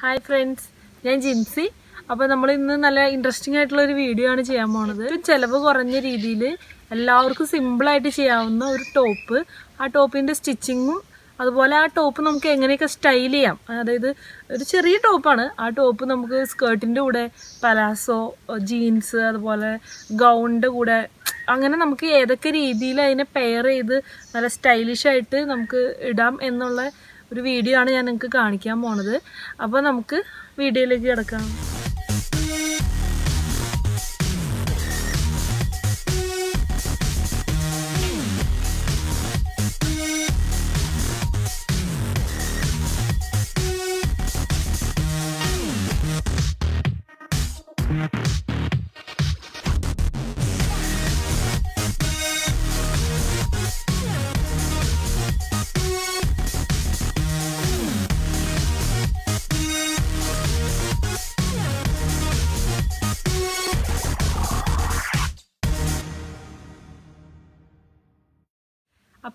Hi friends ഞാൻ ജിൻസി. അപ്പോൾ നമ്മൾ ഇന്ന് നല്ല ഇൻട്രസ്റ്റിംഗ് ആയിട്ടുള്ള ഒരു വീഡിയോ ആണ് ചെയ്യാൻ പോണത്. ചിലവ് കുറഞ്ഞ രീതിയിൽ എല്ലാവർക്കും സിമ്പിളായിട്ട് ചെയ്യാവുന്ന ഒരു ടോപ്പ് ആ ടോപ്പിന്റെ സ്റ്റിച്ചിങ്ങും അതുപോലെ ആ ടോപ്പ് നമുക്ക് എങ്ങനെയൊക്കെ സ്റ്റൈൽ ചെയ്യാം. അതായത് ഒരു ചെറിയ ടോപ്പാണ് ആ ടോപ്പ് നമുക്ക് സ്കേർട്ടിന്റെ കൂടെ പലാസോ ജീൻസ് അതുപോലെ ഗൗണിന്റെ കൂടെ അങ്ങനെ നമുക്ക് ഏതൊക്കെ രീതിയിൽ അതിനെ പെയർ ചെയ്ത് നല്ല സ്റ്റൈലിഷായിട്ട് നമുക്ക് ഇടാം എന്നുള്ള ഒരു വീഡിയോ ആണ് ഞാൻ നിങ്ങൾക്ക് കാണിക്കാൻ പോണത്. അപ്പോൾ നമുക്ക് വീഡിയോയിലേക്ക് കിടക്കാം.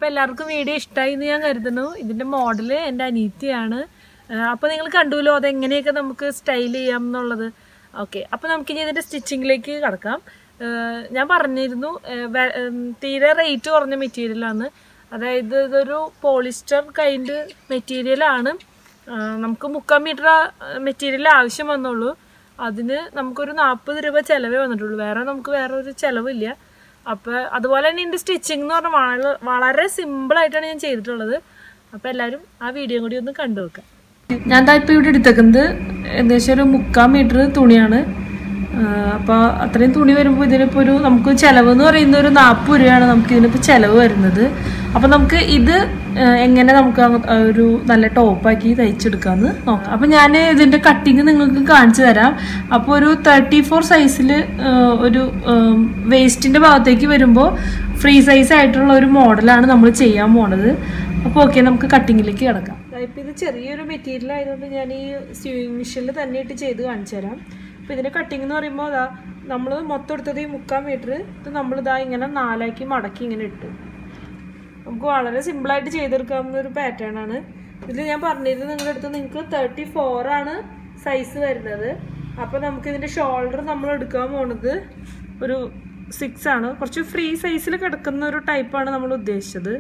അപ്പോൾ എല്ലാവർക്കും വീഡിയോ ഇഷ്ടമായി എന്ന് ഞാൻ കരുതുന്നു. ഇതിന്റെ മോഡൽ എന്റെ അനീത്തിയാണ് അപ്പോൾ നിങ്ങൾ കണ്ടുല്ലോ അതെങ്ങനെയൊക്കെ നമുക്ക് സ്റ്റൈൽ ചെയ്യാം എന്നുള്ളത്. ഓക്കെ അപ്പോൾ നമുക്കിനി ഇതിന്റെ സ്റ്റിച്ചിങ്ങിലേക്ക് കടക്കാം. ഞാൻ പറഞ്ഞിരുന്നു തീരെ റേറ്റ് കുറഞ്ഞ മെറ്റീരിയലാണ് അതായത് ഇതൊരു പോളിസ്റ്റർ കൈൻഡ് മെറ്റീരിയലാണ് നമുക്ക് മുക്കാൽ മീറ്റർ മെറ്റീരിയൽ ആവശ്യം വന്നുള്ളൂ. അതിന് നമുക്കൊരു നാൽപ്പത് രൂപ ചിലവേ വന്നിട്ടുള്ളൂ. വേറെ നമുക്ക് വേറെ ഒരു ചിലവില്ല. അപ്പോൾ അതുപോലെ തന്നെ എന്റെ സ്റ്റിച്ചിങ് എന്ന് പറഞ്ഞാൽ വളരെ വളരെ സിമ്പിളായിട്ടാണ് ഞാൻ ചെയ്തിട്ടുള്ളത്. അപ്പോൾ എല്ലാവരും ആ വീഡിയോ കൂടി ഒന്ന് കണ്ടു വെക്കാം ഞാൻ ദാ ഇപ്പോൾ ഇവിടെ എടുത്തേക്കുന്നത് ഏകദേശം ഒരു മുക്കാൽ മീറ്റർ തുണിയാണ്. അപ്പോൾ അത്രയും തുണി വരുമ്പോൾ ഇതിനിപ്പോൾ ഒരു നമുക്ക് ചിലവ് എന്ന് പറയുന്ന ഒരു നാൽപ്പത് രൂപയാണ് നമുക്ക് ഇതിനിപ്പോൾ ചിലവ് വരുന്നത്. അപ്പോൾ നമുക്ക് ഇത് എങ്ങനെ നമുക്ക് ഒരു നല്ല ടോപ്പാക്കി തയ്ച്ചെടുക്കാമെന്ന് നോക്കാം. അപ്പോൾ ഞാൻ ഇതിന്റെ കട്ടിങ് നിങ്ങൾക്ക് കാണിച്ചു തരാം. അപ്പോൾ ഒരു തേർട്ടി ഫോർ സൈസിൽ ഒരു വേസ്റ്റിന്റെ ഭാഗത്തേക്ക് വരുമ്പോൾ ഫ്രീ സൈസ് ആയിട്ടുള്ള ഒരു മോഡലാണ് നമ്മൾ ചെയ്യാൻ പോണത്. അപ്പോൾ ഓക്കെ നമുക്ക് കട്ടിങ്ങിലേക്ക് കിടക്കാം. ഇപ്പം ഇത് ചെറിയൊരു മെറ്റീരിയൽ ആയതുകൊണ്ട് ഞാൻ ഈ സ്യൂയിങ് മെഷീനിൽ തന്നെ ഇട്ട് ചെയ്ത് കാണിച്ചു തരാം. അപ്പോൾ ഇതിന്റെ കട്ടിങ് എന്ന് പറയുമ്പോൾ അതാ നമ്മൾ മൊത്തം എടുത്തത് ഈ മുക്കാൽ മീറ്റർ ഇത് നമ്മളിതാ ഇങ്ങനെ നാലാക്കി മടക്കി ഇങ്ങനെ ഇട്ടു. നമുക്ക് വളരെ സിമ്പിളായിട്ട് ചെയ്തെടുക്കാവുന്ന ഒരു പാറ്റേൺ ആണ്. ഇതിൽ ഞാൻ പറഞ്ഞിരുന്നു നിങ്ങളുടെ അടുത്ത് നിങ്ങൾക്ക് തേർട്ടി ആണ് സൈസ് വരുന്നത്. അപ്പോൾ നമുക്കിതിന്റെ ഷോൾഡർ നമ്മൾ എടുക്കാൻ പോണത് ഒരു സിക്സ് ആണ്. കുറച്ച് ഫ്രീ സൈസിൽ കിടക്കുന്ന ഒരു ടൈപ്പാണ് നമ്മൾ ഉദ്ദേശിച്ചത്.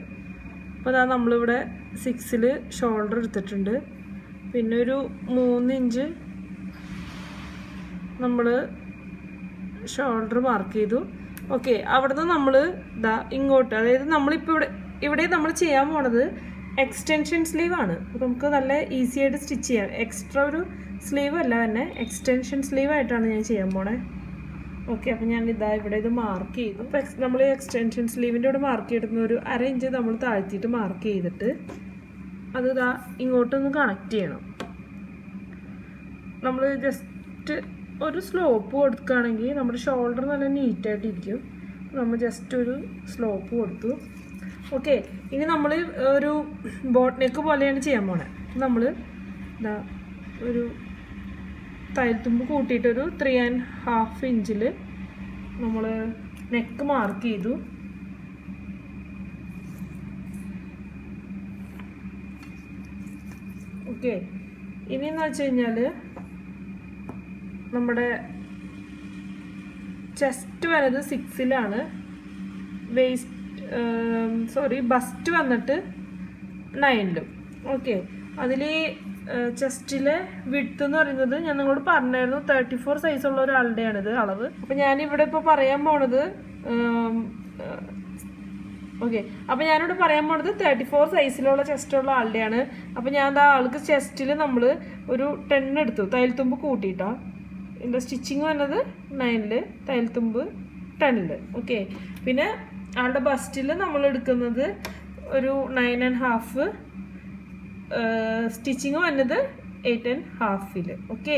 അപ്പോൾ അതാ നമ്മളിവിടെ സിക്സിൽ ഷോൾഡർ എടുത്തിട്ടുണ്ട്. പിന്നെ ഒരു മൂന്നിഞ്ച് നമ്മൾ ഷോൾഡർ മാർക്ക് ചെയ്തു. ഓക്കെ അവിടുന്ന് നമ്മൾ ഇതാ ഇങ്ങോട്ട് അതായത് നമ്മളിപ്പോൾ ഇവിടെ ഇവിടെ നമ്മൾ ചെയ്യാൻ പോണത് എക്സ്റ്റൻഷൻ സ്ലീവ് ആണ്. അപ്പോൾ നമുക്ക് നല്ല ഈസി ആയിട്ട് സ്റ്റിച്ച് ചെയ്യാം. എക്സ്ട്രാ ഒരു സ്ലീവ് അല്ല തന്നെ എക്സ്റ്റൻഷൻ സ്ലീവ് ആയിട്ടാണ് ഞാൻ ചെയ്യാൻ പോണേ. ഓക്കെ അപ്പോൾ ഞാൻ ഇതാ ഇവിടെ ഇത് മാർക്ക് ചെയ്തു. അപ്പോൾ നമ്മൾ എക്സ്റ്റൻഷൻ സ്ലീവിന്റെ കൂടെ മാർക്ക് ചെയ്തിരുന്ന ഒരു അര ഇഞ്ച് നമ്മൾ താഴ്ത്തിയിട്ട് മാർക്ക് ചെയ്തിട്ട് അത് ഇതാ ഇങ്ങോട്ടൊന്ന് കണക്ട് ചെയ്യണം. നമ്മൾ ജസ്റ്റ് ഒരു സ്ലോപ്പ് കൊടുക്കുകയാണെങ്കിൽ നമ്മുടെ ഷോൾഡർ നല്ല നീറ്റായിട്ടിരിക്കും നമ്മൾ ജസ്റ്റ് ഒരു സ്ലോപ്പ് കൊടുത്തു. ഓക്കെ ഇനി നമ്മൾ ഒരു ബോട്ട് നെക്ക് പോലെയാണ് ചെയ്യാൻ പോണേ. നമ്മൾ ഇതാ ഒരു തയ്യൽത്തുമ്പ് കൂട്ടിയിട്ടൊരു ത്രീ ആൻഡ് ഹാഫ് ഇഞ്ചിൽ നമ്മൾ നെക്ക് മാർക്ക് ചെയ്തു. ഓക്കെ ഇനി എന്ന് വെച്ച് കഴിഞ്ഞാൽ നമ്മുടെ ചെസ്റ്റ് വരത് സിക്സിലാണ് വേസ്റ്റ് സോറി ബസ്റ്റ് വന്നിട്ട് നയനിലും ഓക്കെ അതിൽ ചെസ്റ്റിലെ വിട്ത് എന്ന് പറയുന്നത് ഞാൻ നിങ്ങളോട് പറഞ്ഞായിരുന്നു തേർട്ടി ഫോർ ഉള്ള ഒരാളുടെയാണിത് അളവ്. അപ്പം ഞാനിവിടെ ഇപ്പോൾ പറയാൻ പോണത് ഓക്കെ അപ്പം ഞാനിവിടെ പറയാൻ പോണത് തേർട്ടി ഫോർ സൈസിലുള്ള ചെസ്റ്റുള്ള ആളുടെയാണ്. അപ്പം ഞാൻ ആ ആൾക്ക് ചെസ്റ്റിൽ നമ്മൾ ഒരു ടെൻ എടുത്തു. തയ്യൽത്തുമ്പ് കൂട്ടിയിട്ടാ? ഇതിന്റെ സ്റ്റിച്ചിങ് വന്നത് നയനിൽ തയ്യൽത്തുമ്പ് ടെണ്ണിൽ ഓക്കെ പിന്നെ ആളുടെ ബസ്റ്റിൽ നമ്മൾ എടുക്കുന്നത് ഒരു നയൻ ആൻഡ് ഹാഫ് സ്റ്റിച്ചിങ് വന്നത് എയ്റ്റ് ആൻഡ് ഹാഫിൽ ഓക്കെ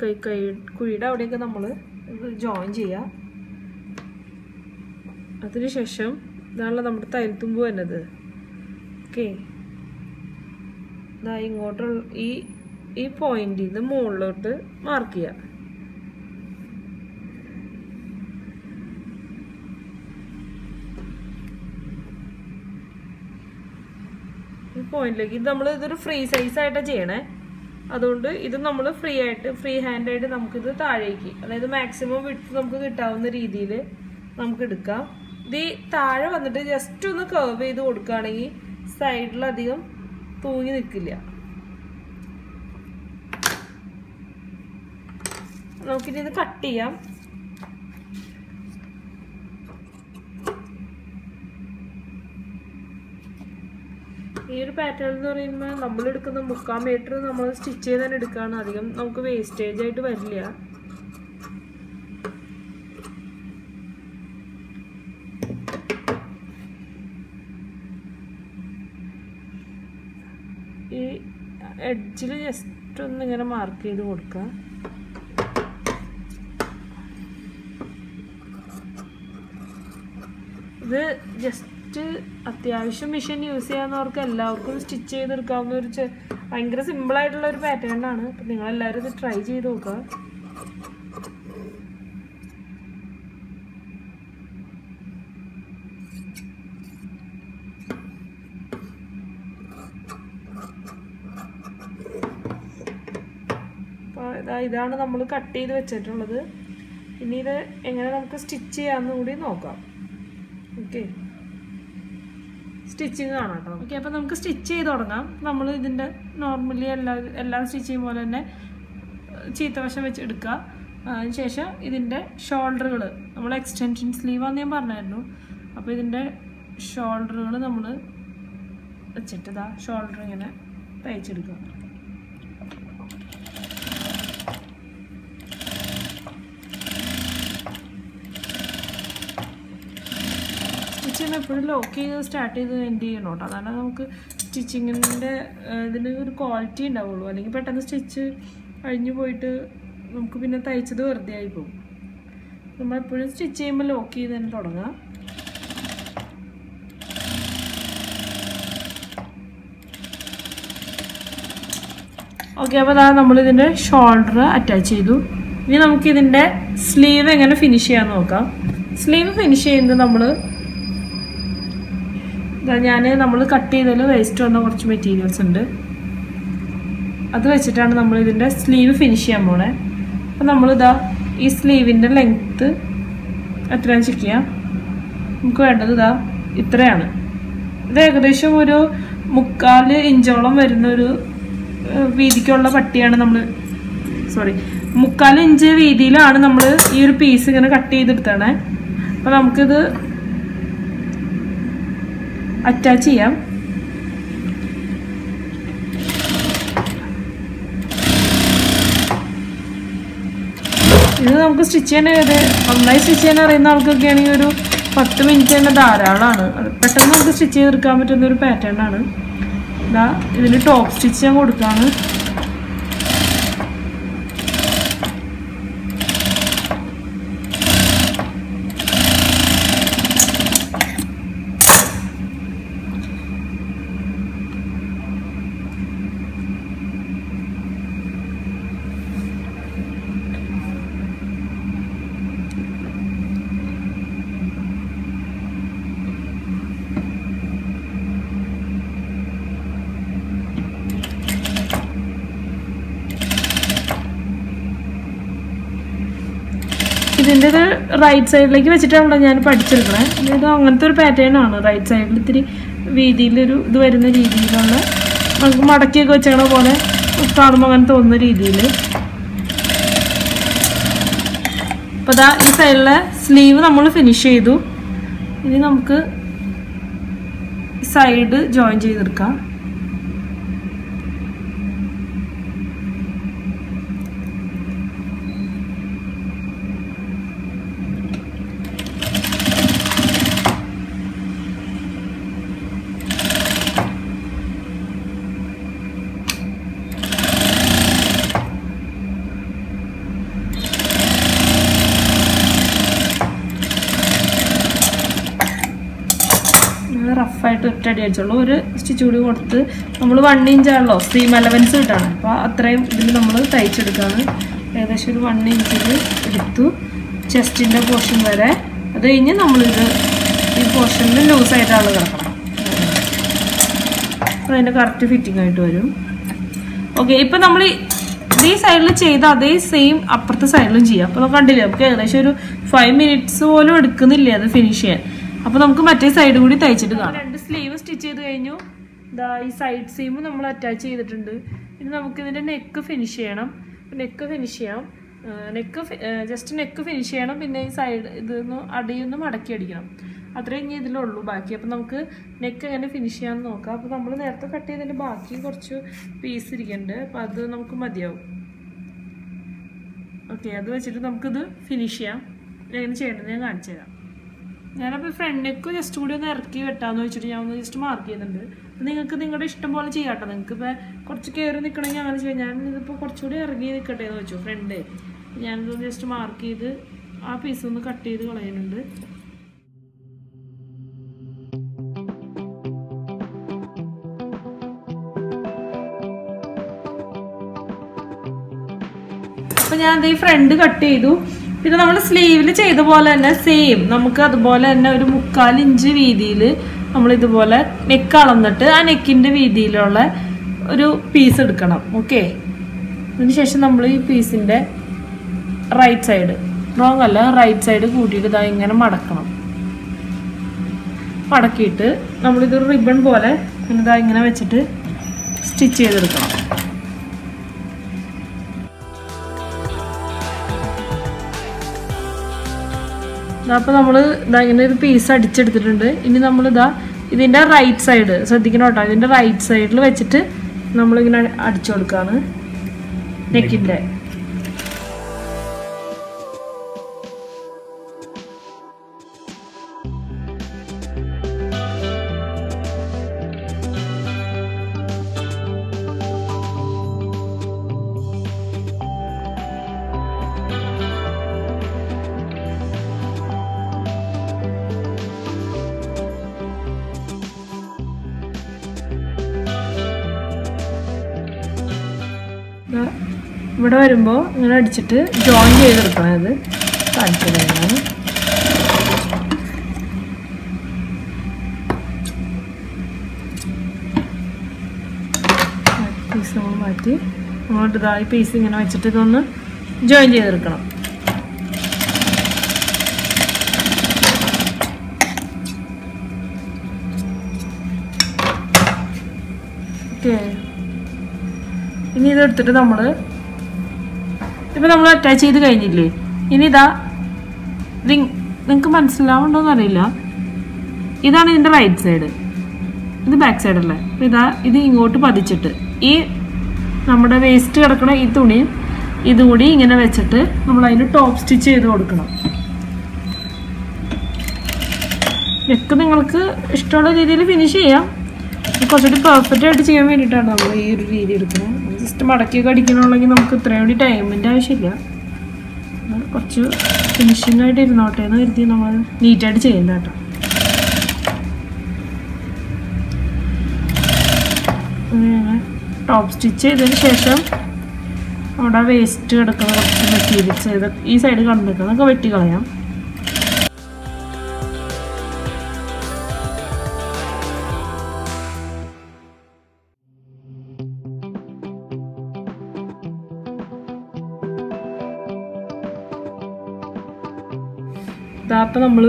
കൈ കൈ കുഴിയുടെ അവിടെയൊക്കെ നമ്മൾ ജോയിൻ ചെയ്യുക അതിനുശേഷം ഇതാണല്ലോ നമ്മുടെ തൈൽത്തുമ്പ് വന്നത്. ഓക്കെ ഇതാ ഇങ്ങോട്ടുള്ള ഈ ഈ പോയിന്റിൽ നിന്ന് മുകളിലോട്ട് മാർക്ക് ചെയ്യാം. ഈ പോയിന്റിലേക്ക് ഇത് നമ്മൾ ഇതൊരു ഫ്രീ സൈസ് ആയിട്ടാണ് ചെയ്യണേ. അതുകൊണ്ട് ഇത് നമ്മൾ ഫ്രീ ആയിട്ട് ഫ്രീ ഹാൻഡ് ആയിട്ട് നമുക്കിത് താഴേക്ക് അതായത് മാക്സിമം വിട്ട് നമുക്ക് കിട്ടാവുന്ന രീതിയിൽ നമുക്ക് എടുക്കാം. ഇത് താഴെ വന്നിട്ട് ജസ്റ്റ് ഒന്ന് കർവ് ചെയ്ത് കൊടുക്കുകയാണെങ്കിൽ സൈഡിലധികം തൂങ്ങി നിൽക്കില്ല. നമുക്കിനി ഇത് കട്ട് ചെയ്യാം. ഈ ഒരു പാറ്റേൺ എന്ന് പറയുമ്പോൾ നമ്മൾ എടുക്കുന്ന മുക്കാൽ മീറ്റർ നമ്മൾ സ്റ്റിച്ച് ചെയ്ത് തന്നെ എടുക്കുകയാണ് അധികം നമുക്ക് വേസ്റ്റേജ് ആയിട്ട് വരില്ല. ഈ എഡ്ജിൽ ജസ്റ്റ് ഒന്ന് ഇങ്ങനെ മാർക്ക് ചെയ്ത് കൊടുക്കുക ഇത് ജസ്റ്റ് അത്യാവശ്യം മെഷീൻ യൂസ് ചെയ്യാവുന്നവർക്ക് എല്ലാവർക്കും സ്റ്റിച്ച് ചെയ്തെടുക്കാവുന്ന ഒരു ഭയങ്കര സിമ്പിൾ ആയിട്ടുള്ള ഒരു പാറ്റേൺ ആണ്. അപ്പം നിങ്ങൾ എല്ലാവരും ഇത് ട്രൈ ചെയ്ത് നോക്കുക. ഇതാണ് നമ്മൾ കട്ട് ചെയ്ത് വെച്ചിട്ടുള്ളത്. ഇനി ഇത് എങ്ങനെ നമുക്ക് സ്റ്റിച്ച് ചെയ്യാമെന്ന് കൂടി നോക്കാം. ഓക്കെ സ്റ്റിച്ചിങ് കാണാം കേട്ടോ ഓക്കെ അപ്പോൾ നമുക്ക് സ്റ്റിച്ച് ചെയ്ത് തുടങ്ങാം. നമ്മൾ ഇതിന്റെ നോർമലി എല്ലാ എല്ലാം സ്റ്റിച്ച് ചെയ്യും പോലെ തന്നെ ചീത്തവശം വെച്ച് എടുക്കുക. അതിനുശേഷം ഇതിന്റെ ഷോൾഡറുകൾ നമ്മൾ എക്സ്റ്റൻഷൻ സ്ലീവാന്ന് ഞാൻ പറഞ്ഞായിരുന്നു. അപ്പോൾ ഇതിന്റെ ഷോൾഡറുകൾ നമ്മൾ വെച്ചിട്ട് ഇതാ ഷോൾഡർ ഇങ്ങനെ തയ്ച്ചെടുക്കുക. ചെയ്യുമ്പോൾ എപ്പോഴും ലോക്ക് ചെയ്ത് സ്റ്റാർട്ട് ചെയ്ത് എൻഡ് ചെയ്യണം കേട്ടോ. അതാണ് നമുക്ക് സ്റ്റിച്ചിങ്ങിന്റെ ഇതിന് ഒരു ക്വാളിറ്റി ഉണ്ടാവുള്ളൂ. അല്ലെങ്കിൽ പെട്ടെന്ന് സ്റ്റിച്ച് അഴിഞ്ഞു പോയിട്ട് നമുക്ക് പിന്നെ തയ്ച്ചത് വെറുതെ ആയി പോകും. നമ്മളെപ്പോഴും സ്റ്റിച്ച് ചെയ്യുമ്പോൾ ലോക്ക് ചെയ്ത് തന്നെ തുടങ്ങാം. ഓക്കെ അപ്പോൾ അതാ നമ്മളിതിന്റെ ഷോൾഡർ അറ്റാച്ച് ചെയ്തു. ഇനി നമുക്കിതിന്റെ സ്ലീവ് എങ്ങനെ ഫിനിഷ് ചെയ്യാൻ നോക്കാം. സ്ലീവ് ഫിനിഷ് ചെയ്യുന്നത് നമ്മൾ ഞാൻ നമ്മൾ കട്ട് ചെയ്തതിൽ വേസ്റ്റ് വന്ന കുറച്ച് മെറ്റീരിയൽസ് ഉണ്ട്. അത് വെച്ചിട്ടാണ് നമ്മൾ ഇതിന്റെ സ്ലീവ് ഫിനിഷ് ചെയ്യാൻ പോണേ. അപ്പം നമ്മളിതാ ഈ സ്ലീവിന്റെ ലെങ്ത്ത് എത്രയാണെന്ന് ചെക്ക് ചെയ്യാം. നമുക്ക് വേണ്ടത് ഇതാ ഇത്രയാണ്. ഇത് ഏകദേശം ഒരു മുക്കാൽ ഇഞ്ചോളം വരുന്ന ഒരു വീതിക്കുള്ള പട്ടിയാണ് നമ്മൾ സോറി മുക്കാൽ ഇഞ്ച് വീതിയിലാണ് നമ്മൾ ഈ ഒരു പീസ് ഇങ്ങനെ കട്ട് ചെയ്തെടുത്തണേ. അപ്പം നമുക്കിത് അറ്റാച്ച് ചെയ്യാം. ഇത് നമുക്ക് സ്റ്റിച്ച് ചെയ്യാൻ ഇത് നന്നായി സ്റ്റിച്ച് ചെയ്യാൻ അറിയുന്ന ആൾക്കൊക്കെ ആണെങ്കിൽ ഒരു പത്ത് മിനിറ്റ് തന്നെ ധാരാളമാണ്. പെട്ടെന്ന് നമുക്ക് സ്റ്റിച്ച് ചെയ്തെടുക്കാൻ പറ്റുന്ന ഒരു പാറ്റേൺ ആണ്. ഇതാ ഇതിന് ടോപ്പ് സ്റ്റിച്ച് ഞാൻ കൊടുക്കാണ് ഇതിന്റെ ഇത് റൈറ്റ് സൈഡിലേക്ക് വെച്ചിട്ടാണല്ലോ ഞാൻ പഠിച്ചെടുക്കണേ ഇത് അങ്ങനത്തെ ഒരു പാറ്റേൺ ആണ്. റൈറ്റ് സൈഡിൽ ഇത്തിരി വീതിയിലൊരു ഇത് വരുന്ന രീതിയിലുള്ള നമുക്ക് മടക്കിയൊക്കെ വെച്ചേക്കണ പോലെ കാണുമ്പോൾ അങ്ങനെ തോന്നുന്ന രീതിയിൽ അപ്പോൾ ദാ ഈ സൈഡിലെ സ്ലീവ് നമ്മൾ ഫിനിഷ് ചെയ്തു. ഇനി നമുക്ക് സൈഡ് ജോയിൻ ചെയ്തെടുക്കാം. ഒറ്റ അടി അടിച്ചുള്ളൂ ഒരു സ്റ്റിച്ച് കൂടി കൊടുത്ത് നമ്മൾ വൺ ഇഞ്ചാണല്ലോ സീം അലവൻസ് കിട്ടാണ് അപ്പോൾ അത്രയും ഇതിൽ നമ്മൾ തയ്ച്ചെടുക്കുകയാണ് ഏകദേശം ഒരു വൺ ഇഞ്ചിൽ എടുത്തു. ചെസ്റ്റിന്റെ പോർഷൻ വരെ. അത് കഴിഞ്ഞ് നമ്മളിത് ഈ പോർഷനിൽ ലൂസായിട്ടാണ് കിടക്കണം അപ്പോൾ അതിന്റെ കറക്റ്റ് ഫിറ്റിംഗ് ആയിട്ട് വരും. ഓക്കെ ഇപ്പം നമ്മൾ ഈ സൈഡിൽ ചെയ്ത അതേ സെയിം അപ്പുറത്തെ സൈഡിലും ചെയ്യാം. അപ്പോൾ നമുക്ക് കണ്ടില്ലേ? നമുക്ക് ഏകദേശം ഒരു ഫൈവ് മിനിറ്റ്സ് പോലും എടുക്കുന്നില്ല അത് ഫിനിഷ് ചെയ്യാൻ? അപ്പോൾ നമുക്ക് മറ്റേ സൈഡ് കൂടി തയ്ച്ചിട്ട് കാണാം. സ്ലീവ് സ്റ്റിച്ച് ചെയ്ത് കഴിഞ്ഞു. ഇതാ ഈ സൈഡ് സീം നമ്മൾ അറ്റാച്ച് ചെയ്തിട്ടുണ്ട്. ഇനി നമുക്ക് ഇതിന്റെ നെക്ക് ഫിനിഷ് ചെയ്യണം. നെക്ക് ഫിനിഷ് ചെയ്യാം. നെക്ക് ജസ്റ്റ് നെക്ക് ഫിനിഷ് ചെയ്യണം. പിന്നെ ഈ സൈഡ് ഇതൊന്ന് അടിയൊന്ന് മടക്കി അടിക്കണം. അത്രയും ഇനി ഇതിലുള്ളൂ. ബാക്കി അപ്പം നമുക്ക് നെക്ക് എങ്ങനെ ഫിനിഷ് ചെയ്യാമെന്ന് നോക്കാം. അപ്പോൾ നമ്മൾ നേരത്തെ കട്ട് ചെയ്തതിന്റെ ബാക്കി കുറച്ച് പീസ് ഇരിക്കുന്നുണ്ട്. അപ്പം അത് നമുക്ക് മതിയാവും. ഓക്കെ അത് വെച്ചിട്ട് നമുക്കിത് ഫിനിഷ് ചെയ്യാം. എങ്ങനെ ചെയ്യേണ്ടത് ഞാൻ കാണിച്ചു തരാം ഞാനപ്പോൾ ഫ്രണ്ടിലേക്ക് ജസ്റ്റ് കൂടി ഒന്ന് ഇറക്കി വെട്ടാന്ന് വെച്ചിട്ട് ഞാൻ ഒന്ന് ജസ്റ്റ് മാർക്ക് ചെയ്യുന്നുണ്ട് നിങ്ങൾക്ക് നിങ്ങളുടെ ഇഷ്ടം പോലെ ചെയ്യാട്ടോ. നിങ്ങൾക്ക് ഇപ്പോൾ കുറച്ച് കയറി നിൽക്കണമെങ്കിൽ അങ്ങനെ ചെയ്യാം. ഞാൻ ഇതിപ്പോൾ കുറച്ചുകൂടി ഇറങ്ങി നിൽക്കട്ടെ എന്ന് വെച്ചു ഫ്രണ്ട് ഞാനിത് ജസ്റ്റ് മാർക്ക് ചെയ്ത് ആ പീസ് ഒന്ന് കട്ട് ചെയ്ത് കളയുന്നുണ്ട്. അപ്പം ഞാൻ ഈ ഫ്രണ്ട് കട്ട് ചെയ്തു. പിന്നെ നമ്മൾ സ്ലീവിൽ ചെയ്ത പോലെ തന്നെ സെയിം നമുക്ക് അതുപോലെ തന്നെ ഒരു മുക്കാൽ ഇഞ്ച് വീതിയിൽ നമ്മൾ ഇതുപോലെ നെക്ക് അളന്നിട്ട് ആ നെക്കിന്റെ വീതിയിലുള്ള ഒരു പീസ് എടുക്കണം. ഓക്കെ അതിനുശേഷം നമ്മൾ ഈ പീസിന്റെ റൈറ്റ് സൈഡ് റോങ് അല്ല റൈറ്റ് സൈഡ് കൂട്ടിയിട്ട് ഇതാ ഇങ്ങനെ മടക്കണം. മടക്കിയിട്ട് നമ്മളിതൊരു റിബൺ പോലെ ഇതാ ഇങ്ങനെ വെച്ചിട്ട് സ്റ്റിച്ച് ചെയ്തെടുക്കണം. അപ്പോൾ നമ്മൾ ഇതാ ഇങ്ങനെ ഒരു പീസ് അടിച്ചെടുത്തിട്ടുണ്ട്. ഇനി നമ്മൾ ഇതാ ഇതിന്റെ റൈറ്റ് സൈഡ് ശ്രദ്ധിക്കണം കേട്ടോ. ഇതിന്റെ റൈറ്റ് സൈഡിൽ വെച്ചിട്ട് നമ്മളിങ്ങനെ അടിച്ചു കൊടുക്കുകയാണ് നെക്കിന്റെ ഇവിടെ വരുമ്പോൾ ഇങ്ങനെ അടിച്ചിട്ട് ജോയിൻ ചെയ്തെടുക്കണം അത് കാണിച്ചു തരാം പീസ് നമ്മൾ മാറ്റി. അങ്ങോട്ട് ഇതാ ഈ പീസ് ഇങ്ങനെ വെച്ചിട്ട് ഇതൊന്ന് ജോയിൻ ചെയ്തെടുക്കണം. ഓക്കേ ഇനി ഇതെടുത്തിട്ട് നമ്മൾ ഇപ്പം നമ്മൾ അറ്റാച്ച് ചെയ്ത് കഴിഞ്ഞില്ലേ? ഇനി ഇതാ ഇത് നിങ്ങൾക്ക് മനസ്സിലാവുണ്ടോന്ന് അറിയില്ല ഇതാണ് ഇതിന്റെ റൈറ്റ് സൈഡ് ഇത് ബാക്ക് സൈഡ് അല്ലേ? അപ്പം ഇതാ ഇത് ഇങ്ങോട്ട് പതിച്ചിട്ട് ഈ നമ്മുടെ വേസ്റ്റ് കിടക്കണ ഈ തുണി ഇതുകൂടി ഇങ്ങനെ വെച്ചിട്ട് നമ്മൾ അതിന് ടോപ്പ് സ്റ്റിച്ച് ചെയ്ത് കൊടുക്കണം. ഇതൊക്കെ നിങ്ങൾക്ക് ഇഷ്ടമുള്ള രീതിയിൽ ഫിനിഷ് ചെയ്യാം. കുറച്ചുകൂടി പെർഫെക്റ്റ് ആയിട്ട് ചെയ്യാൻ വേണ്ടിയിട്ടാണ് നമ്മൾ ഈ ഒരു രീതി എടുക്കുന്നത്. ജസ്റ്റ് മടക്കിയൊക്കെ അടിക്കണമെങ്കിൽ നമുക്ക് ഇത്രയും കൂടി ടൈമിന്റെ ആവശ്യമില്ല. കുറച്ച് ഫിനിഷിംഗ് ആയിട്ട് ഇരുന്നോട്ടെ എന്ന് കരുതി നമ്മൾ നീറ്റായിട്ട് ചെയ്യുന്നത് കേട്ടോ. ടോപ്പ് സ്റ്റിച്ച് ചെയ്തതിന് ശേഷം അവിടെ വേസ്റ്റ് കിടക്കുന്ന കുറച്ച് മെറ്റീരിയൽസ് ഈ സൈഡ് കണ്ടിരിക്കുന്നതൊക്കെ വെട്ടി കളയാം. അപ്പം നമ്മൾ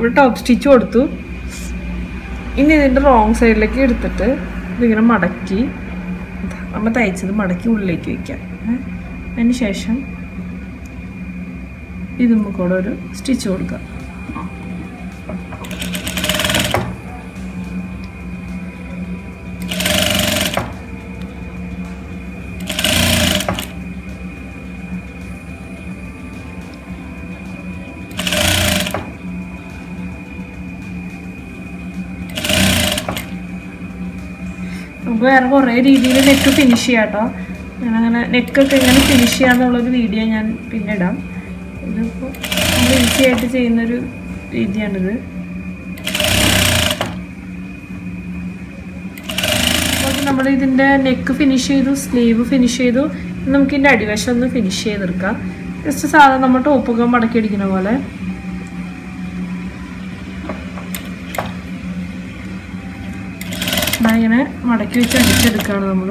ഒരു ടോപ്പ് സ്റ്റിച്ച് കൊടുത്തു. ഇനി ഇതിന്റെ റോങ് സൈഡിലേക്ക് എടുത്തിട്ട് ഇതിങ്ങനെ മടക്കി. നമ്മൾ തയ്ച്ചത് മടക്കി ഉള്ളിലേക്ക് വയ്ക്കാം. അതിന് ശേഷം ഇതും കൂടെ ഒരു സ്റ്റിച്ച് കൊടുക്കുക നമുക്ക് വേറെ കുറേ രീതിയിൽ നെക്ക് ഫിനിഷ് ചെയ്യാം കേട്ടോ. ഞാനങ്ങനെ നെക്കൊക്കെ ഇങ്ങനെ ഫിനിഷ് ചെയ്യാന്നുള്ളൊരു വീഡിയോ ഞാൻ പിന്നെ ഇടാം. ഇതിപ്പോൾ നമ്മൾ ഈസി ആയിട്ട് ചെയ്യുന്നൊരു രീതിയാണിത്. നമ്മൾ ഇതിന്റെ നെക്ക് ഫിനിഷ് ചെയ്തു സ്ലീവ് ഫിനിഷ് ചെയ്തു. നമുക്കിതിന്റെ അടിവശം ഒന്ന് ഫിനിഷ് ചെയ്തെടുക്കാം. ജസ്റ്റ് സാധാരണ നമ്മൾ ടോപ്പൊക്കെ മടക്കി അടിക്കുന്ന പോലെ. ദാ ഇങ്ങനെ മടക്കി വെച്ച് അടിച്ചെടുക്കുകയാണ് നമ്മൾ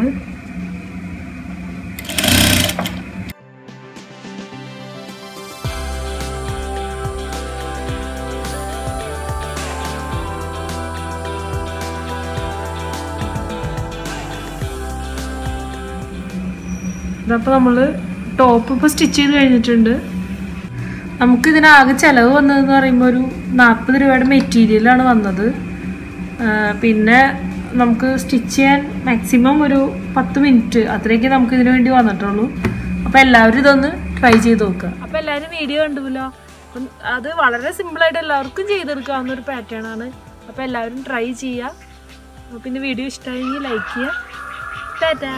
ഇതപ്പോൾ നമ്മൾ ടോപ്പ് ഇപ്പോൾ സ്റ്റിച്ച് ചെയ്ത് കഴിഞ്ഞിട്ടുണ്ട്. നമുക്കിതിനാകെ ചിലവ് വന്നതെന്ന് പറയുമ്പോൾ ഒരു നാൽപ്പത് രൂപയുടെ മെറ്റീരിയലാണ് വന്നത്. പിന്നെ നമുക്ക് സ്റ്റിച്ച് ചെയ്യാൻ മാക്സിമം ഒരു പത്ത് മിനിറ്റ് അത്രയൊക്കെ നമുക്ക് ഇതിനു വേണ്ടി വന്നിട്ടുള്ളൂ. അപ്പോൾ എല്ലാവരും ഇതൊന്ന് ട്രൈ ചെയ്ത് നോക്കുക. അപ്പോൾ എല്ലാവരും വീഡിയോ കണ്ടുവല്ലോ അപ്പം അത് വളരെ സിമ്പിളായിട്ട് എല്ലാവർക്കും ചെയ്തെടുക്കാവുന്ന ഒരു പാറ്റേൺ ആണ്. അപ്പോൾ എല്ലാവരും ട്രൈ ചെയ്യുക. പിന്നെ വീഡിയോ ഇഷ്ടമായെങ്കിൽ ലൈക്ക് ചെയ്യുക. ടാറ്റാ